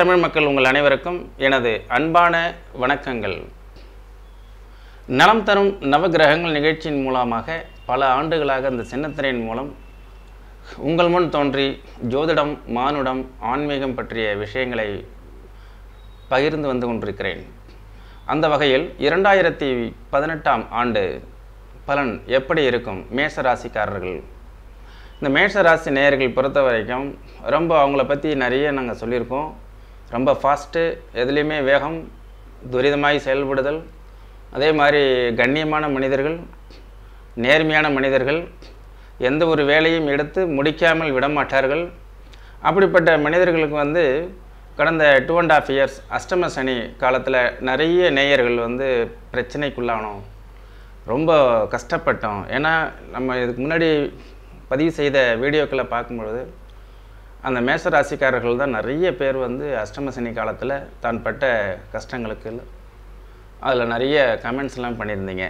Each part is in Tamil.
தமிழ் மக்கள் உங்கள் அனைவருக்கும் எனது அன்பான வணக்கங்கள். நலம் தரும் நவகிரகங்கள் நிகழ்ச்சியின் மூலமாக பல ஆண்டுகளாக இந்த சின்னத்திரையின் மூலம் உங்கள் முன் தோன்றி ஜோதிடம் மானுடம் ஆன்மீகம் பற்றிய விஷயங்களை பகிர்ந்து வந்து கொண்டிருக்கிறேன். அந்த வகையில் இரண்டாயிரத்தி பதினெட்டாம் ஆண்டு பலன் எப்படி இருக்கும்? மேச ராசிக்காரர்கள் இந்த மேஷ ராசி நேயர்கள் பொறுத்த வரைக்கும் ரொம்ப அவங்கள பற்றி நிறைய நாங்கள் சொல்லியிருக்கோம். ரொம்ப ஃபாஸ்ட்டு எதுலேயுமே வேகம் துரிதமாய் செயல்படுதல். அதே மாதிரி கண்ணியமான மனிதர்கள் நேர்மையான மனிதர்கள் எந்த ஒரு வேலையும் எடுத்து முடிக்காமல் விடமாட்டார்கள். அப்படிப்பட்ட மனிதர்களுக்கு வந்து கடந்த டூ அண்ட் ஆஃப் இயர்ஸ் அஷ்டம சனி காலத்தில் நிறைய நேயர்கள் வந்து பிரச்சனைக்குள்ளானோம். ரொம்ப கஷ்டப்பட்டோம். ஏன்னா நம்ம இதுக்கு முன்னாடி பதிவு செய்த வீடியோக்களை பார்க்கும்பொழுது அந்த மேச ராசிக்காரர்கள் தான் நிறைய பேர் வந்து அஷ்டமசனி காலத்தில் தான் பட்ட கஷ்டங்களுக்கு அதில் நிறைய கமெண்ட்ஸ்லாம் பண்ணியிருந்தீங்க.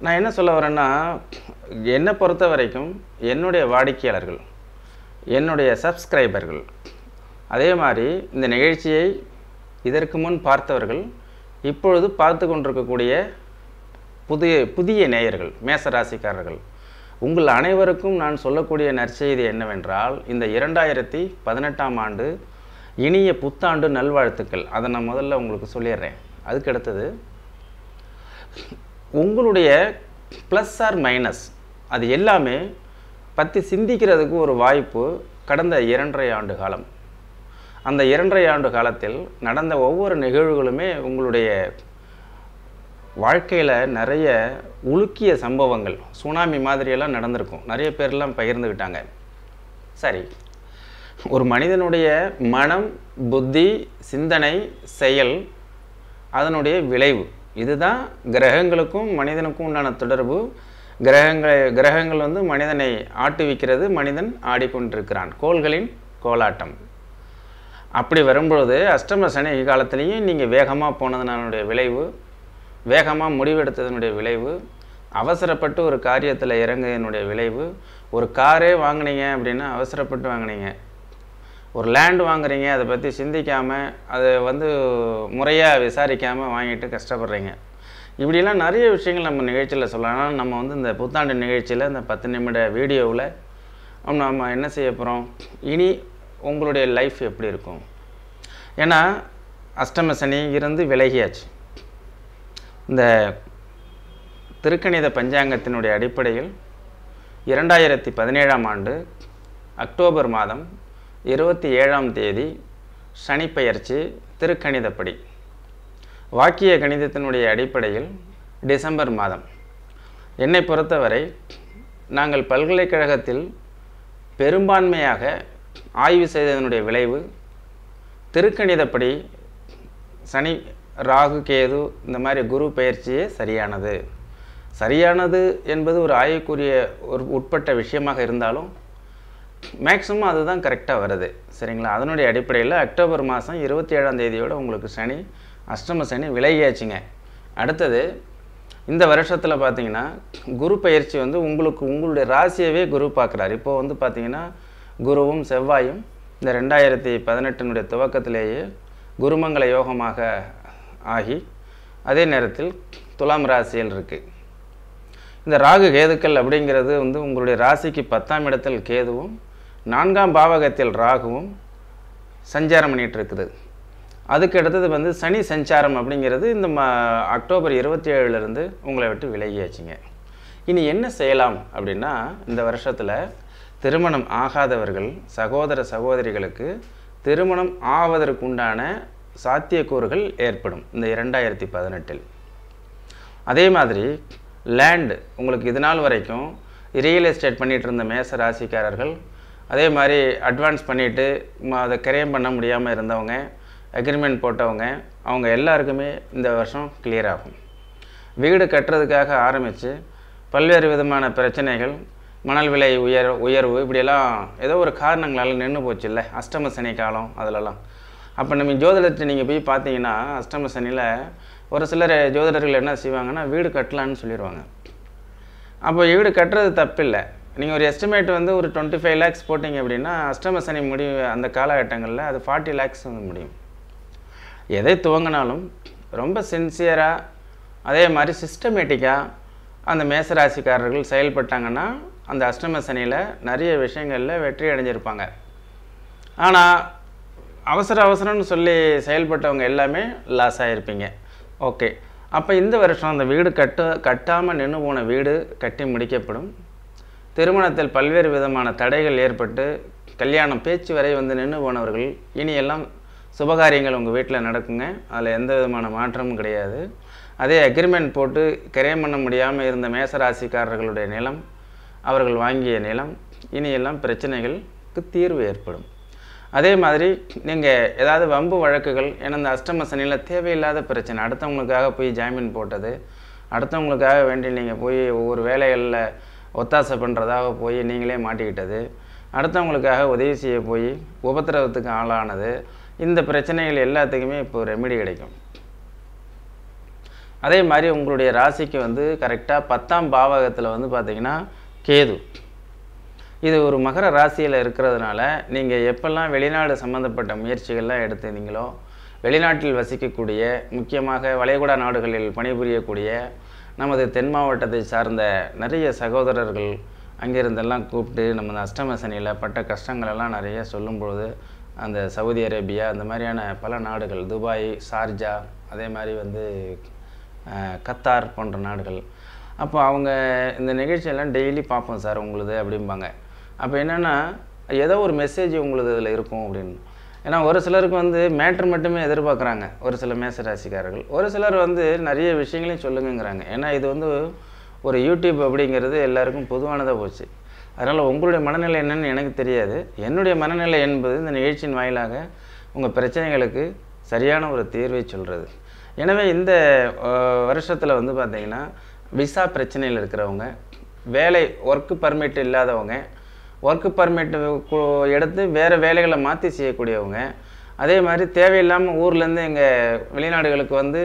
நான் என்ன சொல்ல வரேன்னா என்னை பொறுத்த வரைக்கும் என்னுடைய வாடிக்கையாளர்கள் என்னுடைய சப்ஸ்கிரைபர்கள் அதே மாதிரி இந்த நிகழ்ச்சியை இதற்கு முன் பார்த்தவர்கள் இப்பொழுது பார்த்து கொண்டிருக்கக்கூடிய புதிய புதிய நேயர்கள் மேச ராசிக்காரர்கள் உங்கள் அனைவருக்கும் நான் சொல்லக்கூடிய நற்செய்தி என்னவென்றால் இந்த இரண்டாயிரத்தி பதினெட்டாம் ஆண்டு இனிய புத்தாண்டு நல்வாழ்த்துக்கள். அதை நான் முதல்ல உங்களுக்கு சொல்லிடுறேன். அதுக்கு அடுத்தது உங்களுடைய ப்ளஸ் ஆர் மைனஸ் அது எல்லாமே பற்றி சிந்திக்கிறதுக்கு ஒரு வாய்ப்பு கடந்த இரண்டரை ஆண்டு காலம். அந்த இரண்டரை ஆண்டு காலத்தில் நடந்த ஒவ்வொரு நிகழ்வுகளுமே உங்களுடைய வாழ்க்கையில் நிறைய உலுக்கிய சம்பவங்கள் சுனாமி மாதிரியெல்லாம் நடந்திருக்கும். நிறைய பேர்லாம் பகிர்ந்துக்கிட்டாங்க சரி. ஒரு மனிதனுடைய மனம் புத்தி சிந்தனை செயல் அதனுடைய விளைவு. இதுதான் கிரகங்களுக்கும் மனிதனுக்கும் உண்டான தொடர்பு. கிரகங்களை கிரகங்கள் வந்து மனிதனை ஆட்டுவிக்கிறது மனிதன் ஆடிக்கொண்டிருக்கிறான். கோள்களின் கோலாட்டம். அப்படி வரும்பொழுது அஷ்டம சனி காலத்திலையும் நீங்கள் வேகமாக போனதுனாலுடைய விளைவு வேகமாக முடிவெடுத்ததனுடைய விளைவு அவசரப்பட்டு ஒரு காரியத்தில் இறங்குதனுடைய விளைவு ஒரு காரே வாங்கினீங்க அப்படின்னா அவசரப்பட்டு வாங்கினீங்க. ஒரு லேண்ட் வாங்குறீங்க அதை பற்றி சிந்திக்காமல் அதை வந்து முறையாக விசாரிக்காமல் வாங்கிட்டு கஷ்டப்படுறீங்க. இப்படிலாம் நிறைய விஷயங்கள் நம்ம நிகழ்ச்சியில் சொல்லலாம். நம்ம வந்து இந்த புத்தாண்டு நிகழ்ச்சியில் இந்த பத்து நிமிட வீடியோவில் நம்ம என்ன செய்ய போகிறோம் இனி உங்களுடைய லைஃப் எப்படி இருக்கும்? ஏன்னா அஷ்டம சனி இருந்து விலகியாச்சு. இந்த திருக்கணித பஞ்சாங்கத்தினுடைய அடிப்படையில் இரண்டாயிரத்தி பதினேழாம் ஆண்டு அக்டோபர் மாதம் இருபத்தி ஏழாம் தேதி சனிப்பெயர்ச்சி திருக்கணிதப்படி. வாக்கிய கணிதத்தினுடைய அடிப்படையில் டிசம்பர் மாதம். என்னை பொறுத்தவரை நாங்கள் பல்கலைக்கழகத்தில் பெரும்பான்மையாக ஆய்வு செய்ததனுடைய விளைவு திருக்கணிதப்படி சனி ராகு கேது இந்த மாதிரி குரு பயிற்சியே சரியானது. சரியானது என்பது ஒரு ஆய்வுக்குரிய ஒரு உட்பட்ட விஷயமாக இருந்தாலும் மேக்ஸிமம் அதுதான் கரெக்டாக வருது. சரிங்களா? அதனுடைய அடிப்படையில் அக்டோபர் மாதம் இருபத்தி ஏழாம் தேதியோடு உங்களுக்கு சனி அஷ்டம சனி விலகியாச்சுங்க. அடுத்தது இந்த வருஷத்தில் பார்த்தீங்கன்னா குரு பயிற்சி வந்து உங்களுக்கு உங்களுடைய ராசியவே குரு பார்க்குறாரு இப்போது வந்து பார்த்தீங்கன்னா குருவும் செவ்வாயும் இந்த ரெண்டாயிரத்தி பதினெட்டினுடைய துவக்கத்திலேயே குருமங்கள யோகமாக ஆகி அதே நேரத்தில் துலாம் ராசியில் இருக்குது இந்த ராகு கேதுக்கள் அப்படிங்கிறது வந்து உங்களுடைய ராசிக்கு பத்தாம் இடத்தில் கேதுவும் நான்காம் பாவகத்தில் ராகுவும் சஞ்சாரம் பண்ணிகிட்டு இருக்குது. அதுக்கு அடுத்தது வந்து சனி சஞ்சாரம் அப்படிங்கிறது இந்த ம அக்டோபர் இருபத்தி ஏழுலேருந்து உங்களை விட்டு விலகியாச்சுங்க. இனி என்ன செய்யலாம் அப்படின்னா இந்த வருஷத்தில் திருமணம் ஆகாதவர்கள் சகோதர சகோதரிகளுக்கு திருமணம் ஆவதற்குண்டான சாத்தியக்கூறுகள் ஏற்படும் இந்த இரண்டாயிரத்தி பதினெட்டில். அதே மாதிரி லேண்டு உங்களுக்கு இது நாள் வரைக்கும் ரியல் எஸ்டேட் பண்ணிகிட்டு இருந்த மேச ராசிக்காரர்கள் அதே மாதிரி அட்வான்ஸ் பண்ணிவிட்டு அதை கிரையம் பண்ண முடியாமல் இருந்தவங்க அக்ரிமெண்ட் போட்டவங்க அவங்க எல்லாருக்குமே இந்த வருஷம் கிளியர் ஆகும். வீடு கட்டுறதுக்காக ஆரம்பித்து பல்வேறு விதமான பிரச்சனைகள் மணல் விலை உயர் உயர்வு இப்படியெல்லாம் ஏதோ ஒரு காரணங்களால் நின்று போச்சு இல்லை அஷ்டம சனி காலம் அதிலலாம். அப்போ நம்ம ஜோதிடத்தை நீங்கள் போய் பார்த்தீங்கன்னா அஷ்டம சனியில் ஒரு சிலர் ஜோதிடர்கள் என்ன செய்வாங்கன்னா வீடு கட்டலான்னு சொல்லிடுவாங்க. அப்போ வீடு கட்டுறது தப்பில்லை. நீங்கள் ஒரு எஸ்டிமேட் வந்து ஒரு டுவெண்ட்டி ஃபைவ் லேக்ஸ் போட்டிங்க அப்படின்னா அஷ்டம சனி முடிவு அந்த காலகட்டங்களில் அது ஃபார்ட்டி லேக்ஸ் வந்து முடியும். எதை துவங்கினாலும் ரொம்ப சின்சியராக அதே மாதிரி சிஸ்டமேட்டிக்காக அந்த மேசராசிக்காரர்கள் செயல்பட்டாங்கன்னா அந்த அஷ்டம சனியில் நிறைய விஷயங்களில் வெற்றி அடைஞ்சிருப்பாங்க. ஆனால் அவசர அவசரம்னு சொல்லி செயல்பட்டவங்க எல்லாமே லாஸ் ஆகிருப்பீங்க ஓகே அப்போ இந்த வருஷம் அந்த வீடு கட்ட கட்டாமல் நின்று போன வீடு கட்டி முடிக்கப்படும். திருமணத்தில் பல்வேறு விதமான தடைகள் ஏற்பட்டு கல்யாணம் பேச்சு வரை வந்து நின்று போனவர்கள் இனி எல்லாம் சுபகாரியங்கள் உங்கள் வீட்டில் நடக்குங்க. அதில் எந்த விதமான மாற்றமும் கிடையாது. அதே அக்ரிமெண்ட் போட்டு கிரையம் பண்ண முடியாமல் இருந்த மேசராசிக்காரர்களுடைய நிலம் அவர்கள் வாங்கிய நிலம் இனியெல்லாம் பிரச்சனைகளுக்கு தீர்வு ஏற்படும். அதே மாதிரி நீங்கள் ஏதாவது வம்பு வழக்குகள் ஏன்னா இந்த அஷ்டம சனியில் தேவையில்லாத பிரச்சனை அடுத்தவங்களுக்காக போய் ஜாமீன் போட்டது அடுத்தவங்களுக்காக வேண்டி நீங்கள் போய் ஒவ்வொரு வேலைகளில் ஒத்தாசை பண்ணுறதாக போய் நீங்களே மாட்டிக்கிட்டது அடுத்தவங்களுக்காக உதவி செய்ய போய் உபத்திரவத்துக்கு ஆளானது இந்த பிரச்சனைகள் எல்லாத்துக்குமே இப்போ ரெமெடி கிடைக்கும். அதே மாதிரி உங்களுடைய ராசிக்கு வந்து கரெக்டாக பத்தாம் பாவகத்தில் வந்து பார்த்திங்கன்னா கேது. இது ஒரு மகர ராசியில் இருக்கிறதுனால நீங்கள் எப்பெல்லாம் வெளிநாடு சம்மந்தப்பட்ட முயற்சிகள்லாம் எடுத்திருந்தீங்களோ வெளிநாட்டில் வசிக்கக்கூடிய முக்கியமாக வளைகுடா நாடுகளில் பணிபுரியக்கூடிய நமது தென் மாவட்டத்தை சார்ந்த நிறைய சகோதரர்கள் அங்கிருந்தெல்லாம் கூப்பிட்டு நம்ம அஷ்டமசனியில் அஷ்டம சனியில் பட்ட கஷ்டங்களெல்லாம் நிறைய சொல்லும்பொழுது அந்த சவுதி அரேபியா அந்த மாதிரியான பல நாடுகள் துபாய் ஷார்ஜா அதே மாதிரி வந்து கத்தார் போன்ற நாடுகள். அப்போ அவங்க இந்த நிகழ்ச்சியெல்லாம் டெய்லி பார்ப்போம் சார் உங்களுது அப்படிம்பாங்க. அப்போ என்னென்னா ஏதோ ஒரு மெசேஜ் உங்களுக்கு இதில் இருக்கும் அப்படின்னு. ஏன்னா ஒரு சிலருக்கு வந்து மேட்ரு மட்டுமே எதிர்பார்க்குறாங்க. ஒரு சில மேசராசிக்காரர்கள். ஒரு சிலர் வந்து நிறைய விஷயங்களையும் சொல்லுங்கிறாங்க ஏன்னா இது வந்து ஒரு யூடியூப் அப்படிங்கிறது எல்லாருக்கும் பொதுவானதாக போச்சு. அதனால் உங்களுடைய மனநிலை என்னன்னு எனக்கு தெரியாது. என்னுடைய மனநிலை என்பது இந்த நிகழ்ச்சியின் வாயிலாக உங்கள் பிரச்சனைகளுக்கு சரியான ஒரு தீர்வை சொல்கிறது எனவே இந்த வருஷத்தில் வந்து பார்த்திங்கன்னா விசா பிரச்சனையில் இருக்கிறவங்க வேலை ஒர்க்கு பர்மிட் இல்லாதவங்க ஒர்க்கு பர்மிட் எடுத்து வேறு வேலைகளை மாற்றி செய்யக்கூடியவங்க. அதே மாதிரி தேவையில்லாமல் ஊர்லேருந்து எங்கள் வெளிநாடுகளுக்கு வந்து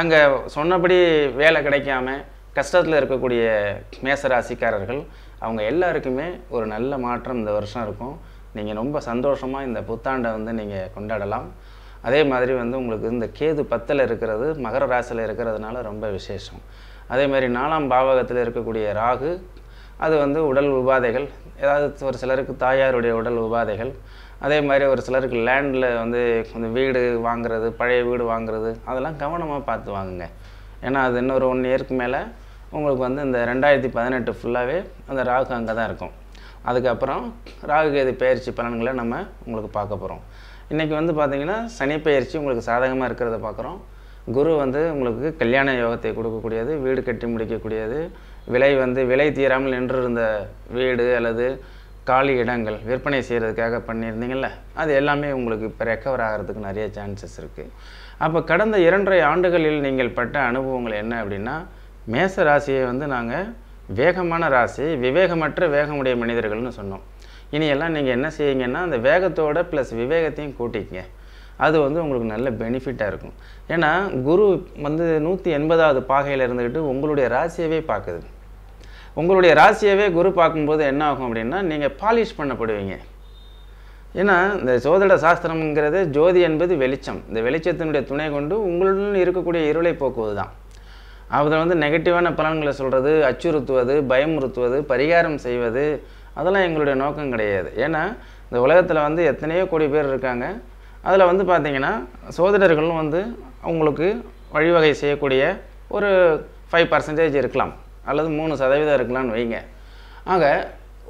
அங்கே சொன்னபடி வேலை கிடைக்காம கஷ்டத்தில் இருக்கக்கூடிய மேசராசிக்காரர்கள் அவங்க எல்லாருக்குமே ஒரு நல்ல மாற்றம் இந்த வருஷம் இருக்கும். நீங்கள் ரொம்ப சந்தோஷமாக இந்த புத்தாண்டை வந்து நீங்கள் கொண்டாடலாம். அதே மாதிரி வந்து உங்களுக்கு இந்த கேது பத்தில் இருக்கிறது மகர ராசியில் இருக்கிறதுனால ரொம்ப விசேஷம். அதே மாதிரி நாலாம் பாவகத்தில் இருக்கக்கூடிய ராகு அது வந்து உடல் உபாதைகள் ஏதாவது ஒரு சிலருக்கு தாயாருடைய உடல் உபாதைகள் அதே மாதிரி ஒரு சிலருக்கு லேண்டில் வந்து இந்த வீடு வாங்குறது பழைய வீடு வாங்குறது அதெல்லாம் கவனமாக பார்த்து வாங்குங்க. ஏன்னா அது இன்னொரு ஒன் இயருக்கு மேலே உங்களுக்கு வந்து இந்த ரெண்டாயிரத்தி பதினெட்டு ஃபுல்லாகவே அந்த ராகு அங்கே தான் இருக்கும். அதுக்கப்புறம் ராகு கேது பயிற்சி பலன்களை நம்ம உங்களுக்கு பார்க்க போகிறோம் இன்றைக்கி வந்து பார்த்திங்கன்னா சனி பயிற்சி உங்களுக்கு சாதகமாக இருக்கிறத பார்க்குறோம். குரு வந்து உங்களுக்கு கல்யாண யோகத்தை கொடுக்கக்கூடியது வீடு கட்டி முடிக்கக்கூடியது விலை வந்து விலை தீராமல் நின்றிருந்த வீடு அல்லது காலி இடங்கள் விற்பனை செய்கிறதுக்காக பண்ணியிருந்தீங்கள்ல அது எல்லாமே உங்களுக்கு இப்போ ரெக்கவர் ஆகிறதுக்கு நிறைய சான்சஸ் இருக்குது அப்போ கடந்த இரண்டரை ஆண்டுகளில் நீங்கள் பட்ட அனுபவங்கள் என்ன அப்படின்னா மேச ராசியை வந்து நாங்கள் வேகமான ராசி விவேகமற்ற வேகமுடைய மனிதர்கள்னு சொன்னோம். இனியெல்லாம் நீங்கள் என்ன செய்யுங்கன்னா அந்த வேகத்தோட ப்ளஸ் விவேகத்தையும் கூட்டிக்கங்க. அது வந்து உங்களுக்கு நல்ல பெனிஃபிட்டாக இருக்கும். ஏன்னா குரு வந்து நூற்றி எண்பதாவது பாகையில் இருந்துக்கிட்டு உங்களுடைய ராசியவே பார்க்குது. உங்களுடைய ராசியவே குரு பார்க்கும்போது என்ன ஆகும் அப்படின்னா நீங்கள் பாலிஷ் பண்ணப்படுவீங்க. ஏன்னா இந்த சோதிட சாஸ்திரம்ங்கிறது ஜோதி என்பது வெளிச்சம். இந்த வெளிச்சத்தினுடைய துணை கொண்டு உங்களுடன் இருக்கக்கூடிய இருளை போக்குவது தான் அதில் வந்து நெகட்டிவான பலன்களை சொல்கிறது அச்சுறுத்துவது பயமுறுத்துவது பரிகாரம் செய்வது அதெல்லாம் எங்களுடைய நோக்கம் கிடையாது. ஏன்னா இந்த உலகத்தில் வந்து எத்தனையோ கோடி பேர் இருக்காங்க. அதில் வந்து பார்த்திங்கன்னா சோதிடர்களும் வந்து அவங்களுக்கு வழிவகை செய்யக்கூடிய ஒரு ஃபைவ் பர்சன்டேஜ் இருக்கலாம் அல்லது மூணு சதவீதம் இருக்கலாம்னு வைங்க. ஆக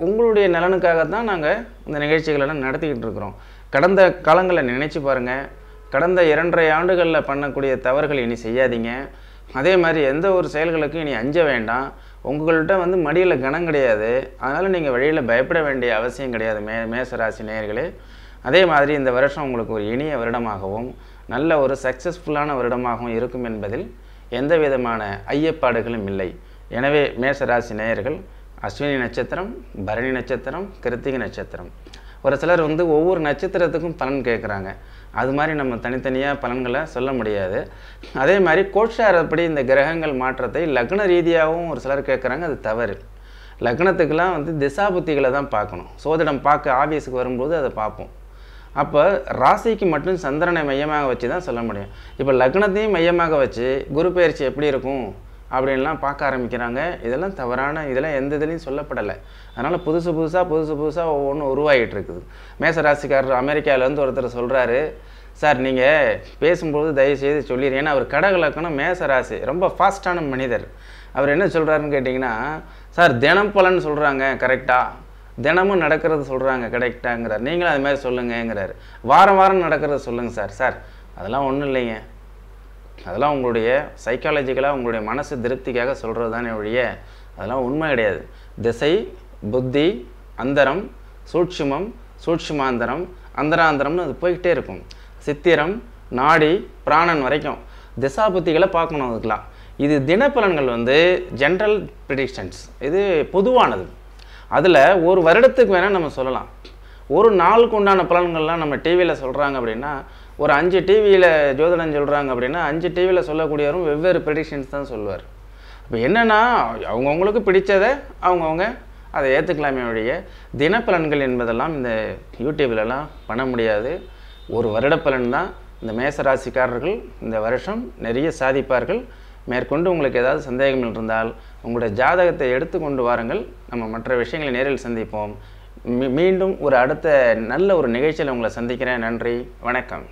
உங்களுடைய நலனுக்காக தான் நாங்கள் இந்த நிகழ்ச்சிகளெல்லாம் நடத்திக்கிட்டு இருக்கிறோம். கடந்த காலங்களை நினச்சி பாருங்கள் கடந்த இரண்டரை ஆண்டுகளில் பண்ணக்கூடிய தவறுகள் இனி செய்யாதீங்க. அதே மாதிரி எந்த ஒரு செயல்களுக்கும் இனி அஞ்ச வேண்டாம். உங்கள்கிட்ட வந்து மடியில் கனம் கிடையாது. அதனால் நீங்கள் வழியில் பயப்பட வேண்டிய அவசியம் கிடையாது மே மேசராசி நேயர்களே. அதே மாதிரி இந்த வருஷம் உங்களுக்கு ஒரு இனிய வருடமாகவும் நல்ல ஒரு சக்ஸஸ்ஃபுல்லான வருடமாகவும் இருக்கும் என்பதில் எந்த விதமான ஐயப்பாடுகளும் இல்லை. எனவே மேசராசி நேயர்கள் அஸ்வினி நட்சத்திரம் பரணி நட்சத்திரம் கிருத்திகை நட்சத்திரம். ஒரு சிலர் வந்து ஒவ்வொரு நட்சத்திரத்துக்கும் பலன் கேட்குறாங்க. அது மாதிரி நம்ம தனித்தனியாக பலன்களை சொல்ல முடியாது. அதே மாதிரி கோட்சாரப்படி இந்த கிரகங்கள் மாற்றத்தை லக்ன ரீதியாகவும் ஒரு சிலர் கேட்குறாங்க அது தவறு. லக்னத்துக்கெல்லாம் வந்து திசாபுத்திகளை தான் பார்க்கணும். சோதிடம் பார்க்க ஆஃபீஸுக்கு வரும்போது அதை பார்ப்போம். அப்போ ராசிக்கு மட்டும் சந்திரனை மையமாக வச்சு தான் சொல்ல முடியும். இப்போ லக்னத்தையும் மையமாக வச்சு குரு பயிற்சி எப்படி இருக்கும் அப்படின்லாம் பார்க்க ஆரம்பிக்கிறாங்க. இதெல்லாம் தவறான இதெல்லாம் எந்த இதுலேயும் சொல்லப்படலை. அதனால் புதுசு புதுசாக புதுசு புதுசாக ஒவ்வொன்றும் உருவாகிட்டு இருக்குது. மேசராசிக்காரர் அமெரிக்காவிலேருந்து ஒருத்தர் சொல்கிறாரு சார் நீங்கள் பேசும்போது தயவுசெய்து சொல்லிடுங்க. ஏன்னா அவர் கடக லக்கணம் மேசராசி ரொம்ப ஃபாஸ்ட்டான மனிதர். அவர் என்ன சொல்கிறாருன்னு கேட்டிங்கன்னா சார் தினம் பலன் சொல்கிறாங்க கரெக்டாக தினமும் நடக்கிறது சொல்கிறாங்க கிடைக்கிட்டாங்கிறார். நீங்களும் அது மாதிரி சொல்லுங்கங்கிறாரு. வாரம் வாரம் நடக்கிறத சொல்லுங்கள் சார். சார் அதெல்லாம் ஒன்றும் இல்லைங்க. அதெல்லாம் உங்களுடைய சைக்காலஜிக்கலாக உங்களுடைய மனசு திருப்திக்காக சொல்கிறது தானே ஒழிய அதெல்லாம் உண்மை கிடையாது. திசை புத்தி அந்தரம் சூட்சுமம் சூட்சுமாந்தரம் அந்தராந்தரம்னு அது போய்கிட்டே இருக்கும். சித்திரம் நாடி பிராணன் வரைக்கும். திசா புத்திகளை பார்க்கணும் அதுக்கெலாம் இது தினப்பலன்கள் வந்து ஜென்ரல் ப்ரிடிக்ஷன்ஸ் இது பொதுவானது. அதில் ஒரு வருடத்துக்கு வேணால் நம்ம சொல்லலாம். ஒரு நாளுக்கு உண்டான பலன்கள்லாம் நம்ம டிவியில் சொல்கிறாங்க அப்படின்னா ஒரு அஞ்சு டிவியில் ஜோதிடம் சொல்கிறாங்க அப்படின்னா அஞ்சு டிவியில் சொல்லக்கூடியவரும் வெவ்வேறு ப்ரெடிக்ஷன்ஸ் தான் சொல்லுவார். இப்போ என்னென்னா அவங்கவுங்களுக்கு பிடித்ததை அவங்கவுங்க அதை ஏற்றுக்கலாமே ஒழிய தினப்பலன்கள் என்பதெல்லாம் இந்த யூடியூப்லலாம் பண்ண முடியாது. ஒரு வருடப்பலன் தான். இந்த மேசராசிக்காரர்கள் இந்த வருஷம் நிறைய சாதிப்பார்கள். மேற்கொண்டு உங்களுக்கு ஏதாவது சந்தேகங்கள் இருந்தால் உங்களுடைய ஜாதகத்தை எடுத்து கொண்டு வாருங்கள். நம்ம மற்ற விஷயங்களை நேரில் சந்திப்போம். மீ- மீண்டும் ஒரு அடுத்த நல்ல ஒரு நிகழ்ச்சியில் உங்களை சந்திக்கிறேன். நன்றி. வணக்கம்.